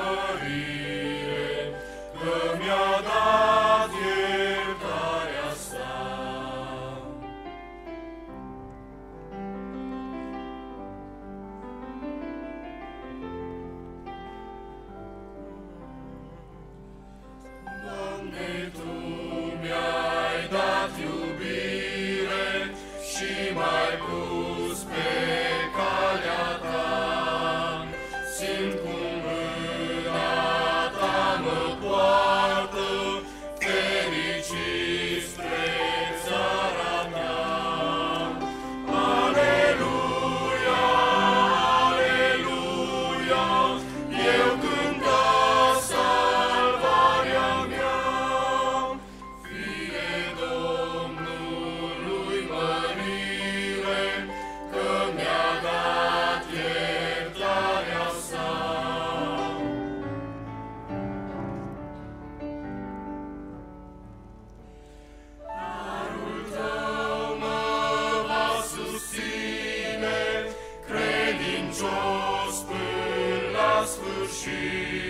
mărire, că dat iertarea sa. Doamne, Tu mi-ai dat iubire și mai mult, see.